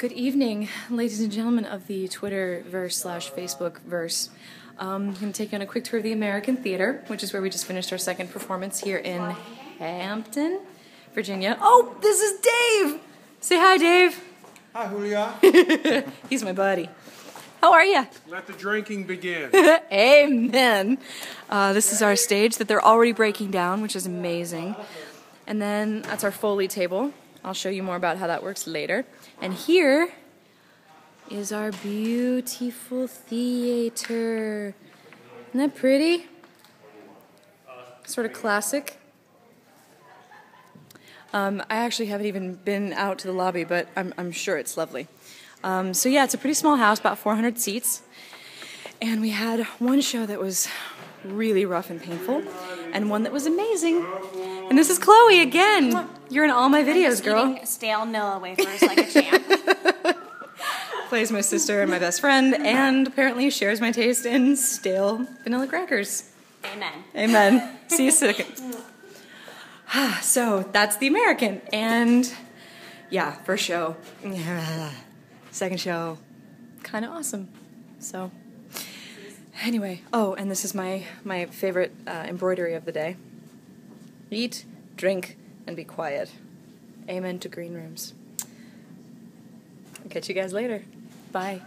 Good evening, ladies and gentlemen of the Twitter verse slash Facebook verse. Um, I'm going to take you on a quick tour of the American Theatre, which is where we just finished our second performance here in Hampton, Virginia. Oh, this is Dave! Say hi, Dave. Hi, Julia. He's my buddy. How are you? Let the drinking begin. Amen. Uh, this is our stage that they're already breaking down, which is amazing. And then that's our Foley table. I'll show you more about how that works later. And here is our beautiful theater. Isn't that pretty? Sort of classic. Um, I actually haven't even been out to the lobby, but I'm, I'm sure it's lovely. Um, so, yeah, it's a pretty small house, about 400 seats. And we had one show that was really rough and painful, and one that was amazing. And this is Chloe again. You're in all my videos, girl. Stale Nilla wafers like a champ. Plays my sister and my best friend, and apparently shares my taste in stale vanilla crackers. Amen. Amen. See you soon. so that's the American, and yeah, first show, second show, kind of awesome. So anyway, oh, and this is my my favorite uh, embroidery of the day: eat, drink, and be quiet. Amen to green rooms. I'll catch you guys later. Bye.